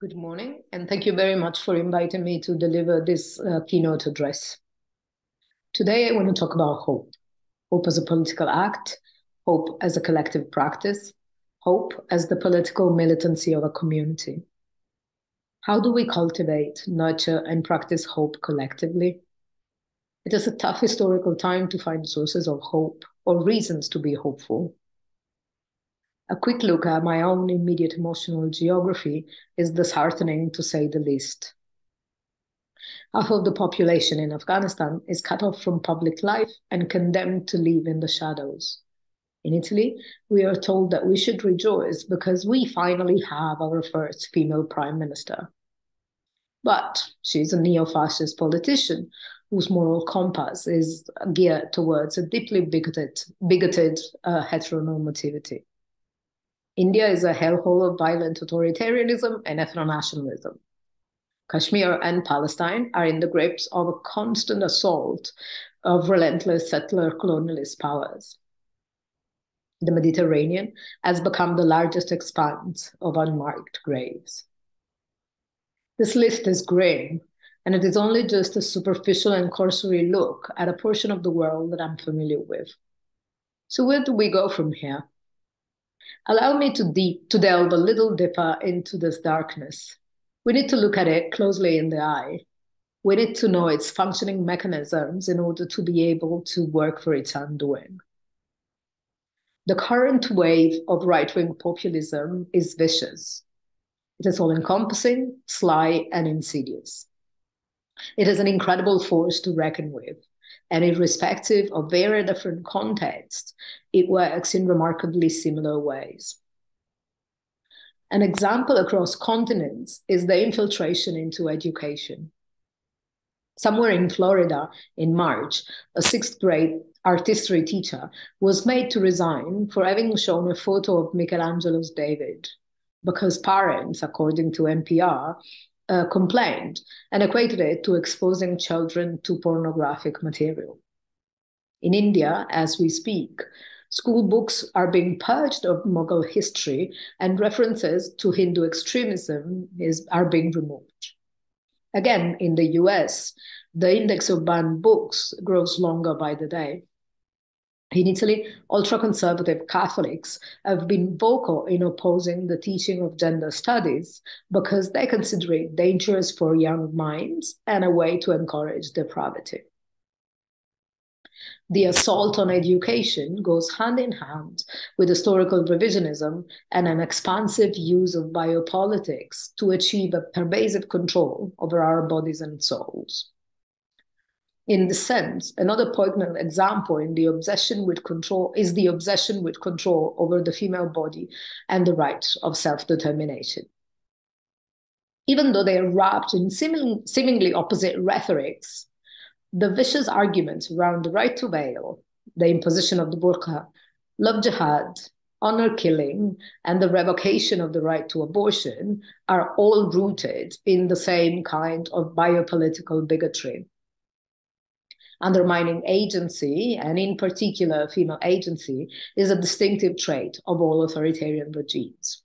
Good morning, and thank you very much for inviting me to deliver this uh, keynote address. Today, I want to talk about hope. Hope as a political act, hope as a collective practice, hope as the political militancy of a community. How do we cultivate, nurture, and practice hope collectively? It is a tough historical time to find sources of hope or reasons to be hopeful. A quick look at my own immediate emotional geography is disheartening to say the least. Half of the population in Afghanistan is cut off from public life and condemned to live in the shadows. In Italy, we are told that we should rejoice because we finally have our first female prime minister. But she's a neo fascist politician whose moral compass is geared towards a deeply bigoted, bigoted uh, heteronormativity. India is a hellhole of violent authoritarianism and ethno-nationalism. Kashmir and Palestine are in the grips of a constant assault of relentless settler colonialist powers. The Mediterranean has become the largest expanse of unmarked graves. This list is grim, and it is only just a superficial and cursory look at a portion of the world that I'm familiar with. So, where do we go from here? Allow me to, deep, to delve a little deeper into this darkness. We need to look at it closely in the eye. We need to know its functioning mechanisms in order to be able to work for its undoing. The current wave of right wing populism is vicious. It is all encompassing, sly, and insidious. It is an incredible force to reckon with and irrespective of very different contexts, it works in remarkably similar ways. An example across continents is the infiltration into education. Somewhere in Florida in March, a sixth grade art history teacher was made to resign for having shown a photo of Michelangelo's David because parents, according to NPR, uh, complained and equated it to exposing children to pornographic material. In India, as we speak, school books are being purged of Mughal history and references to Hindu extremism is, are being removed. Again, in the US, the index of banned books grows longer by the day. In Italy, ultra conservative Catholics have been vocal in opposing the teaching of gender studies because they consider it dangerous for young minds and a way to encourage depravity. The assault on education goes hand in hand with historical revisionism and an expansive use of biopolitics to achieve a pervasive control over our bodies and souls. In the sense, another poignant example in the obsession with control is the obsession with control over the female body and the right of self-determination. Even though they are wrapped in seeming, seemingly opposite rhetorics, the vicious arguments around the right to veil, the imposition of the burqa, love jihad, honor killing, and the revocation of the right to abortion are all rooted in the same kind of biopolitical bigotry undermining agency, and in particular female agency, is a distinctive trait of all authoritarian regimes.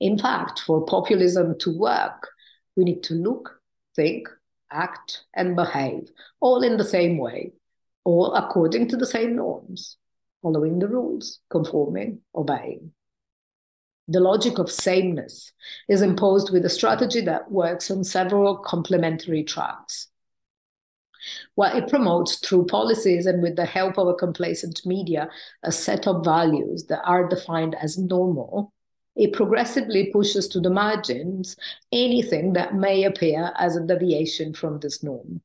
In fact, for populism to work, we need to look, think, act, and behave all in the same way, all according to the same norms, following the rules, conforming, obeying. The logic of sameness is imposed with a strategy that works on several complementary tracks well, it promotes through policies and with the help of a complacent media a set of values that are defined as normal. It progressively pushes to the margins anything that may appear as a deviation from this norm.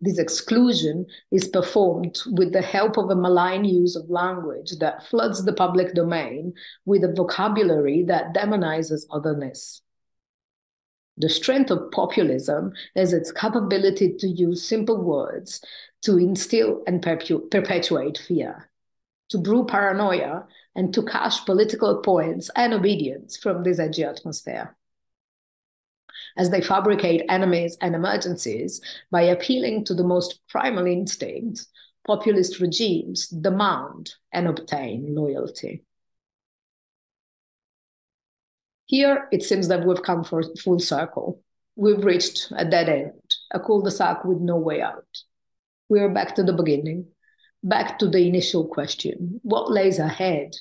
This exclusion is performed with the help of a malign use of language that floods the public domain with a vocabulary that demonizes otherness. The strength of populism is its capability to use simple words to instill and perpetuate fear, to brew paranoia, and to cash political points and obedience from this edgy atmosphere. As they fabricate enemies and emergencies by appealing to the most primal instincts, populist regimes demand and obtain loyalty. Here, it seems that we've come for full circle. We've reached a dead end, a cul-de-sac with no way out. We're back to the beginning, back to the initial question what lays ahead?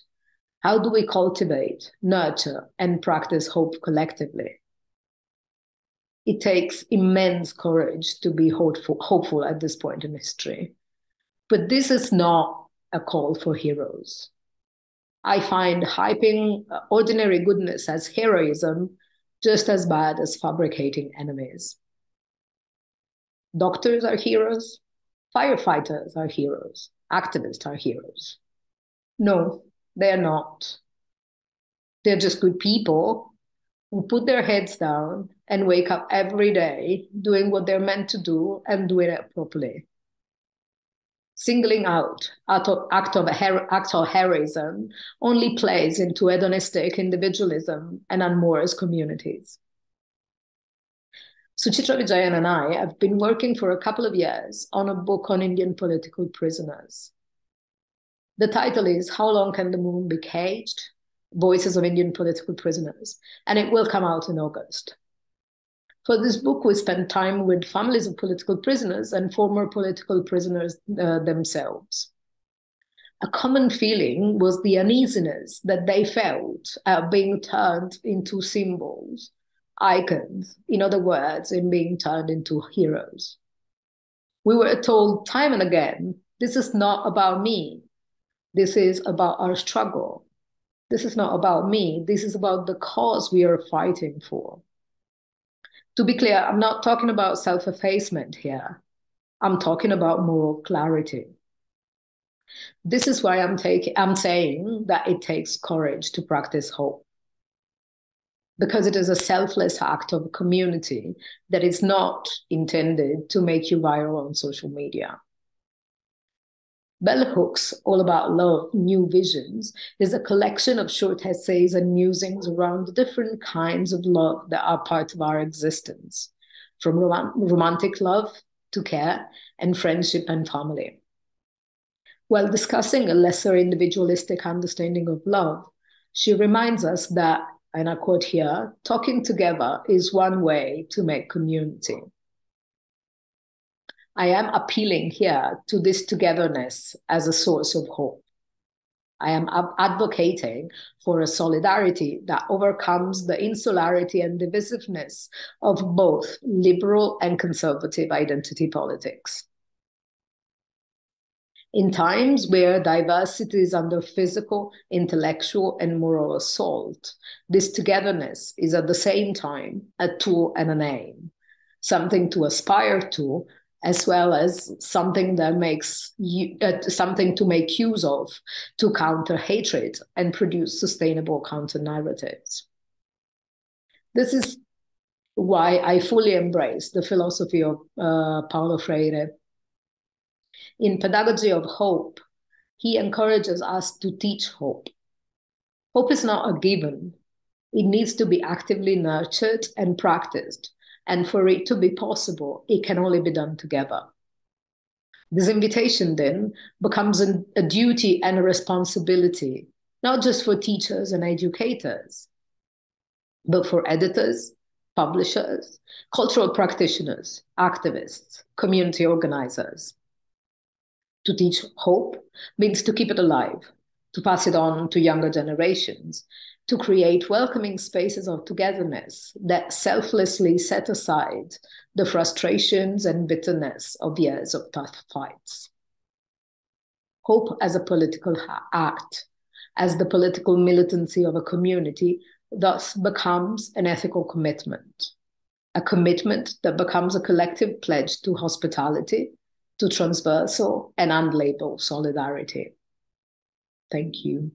How do we cultivate, nurture, and practice hope collectively? It takes immense courage to be hopeful, hopeful at this point in history. But this is not a call for heroes. I find hyping uh, ordinary goodness as heroism just as bad as fabricating enemies. Doctors are heroes, firefighters are heroes, activists are heroes. No, they're not. They're just good people who put their heads down and wake up every day doing what they're meant to do and doing it properly. Singling out act of, act of, act of heroism only plays into hedonistic individualism and unmoors communities. Suchitra Vijayan and I have been working for a couple of years on a book on Indian political prisoners. The title is How Long Can the Moon Be Caged? Voices of Indian Political Prisoners, and it will come out in August. For this book, we spent time with families of political prisoners and former political prisoners uh, themselves. A common feeling was the uneasiness that they felt at being turned into symbols icons, in other words, in being turned into heroes. We were told time and again this is not about me. This is about our struggle. This is not about me. This is about the cause we are fighting for. To be clear, I'm not talking about self effacement here. I'm talking about moral clarity. This is why I'm taking I'm saying that it takes courage to practice hope because it is a selfless act of community that is not intended to make you viral on social media. Bell Hooks, All About Love, New Visions, is a collection of short essays and musings around the different kinds of love that are part of our existence, from rom- romantic love to care and friendship and family. While discussing a lesser individualistic understanding of love, she reminds us that and I quote here talking together is one way to make community. I am appealing here to this togetherness as a source of hope. I am advocating for a solidarity that overcomes the insularity and divisiveness of both liberal and conservative identity politics. In times where diversity is under physical, intellectual, and moral assault, this togetherness is at the same time a tool and an aim, something to aspire to, as well as something that makes you, uh, something to make use of to counter hatred and produce sustainable counter narratives. This is why I fully embrace the philosophy of uh, Paulo Freire in Pedagogy of Hope, he encourages us to teach hope. Hope is not a given, it needs to be actively nurtured and practiced. And for it to be possible, it can only be done together. This invitation then becomes an, a duty and a responsibility, not just for teachers and educators, but for editors, publishers, cultural practitioners, activists, community organizers. To teach hope means to keep it alive, to pass it on to younger generations, to create welcoming spaces of togetherness that selflessly set aside the frustrations and bitterness of years of tough fights. Hope as a political act, as the political militancy of a community, thus becomes an ethical commitment, a commitment that becomes a collective pledge to hospitality, to transversal and unlabeled solidarity. Thank you.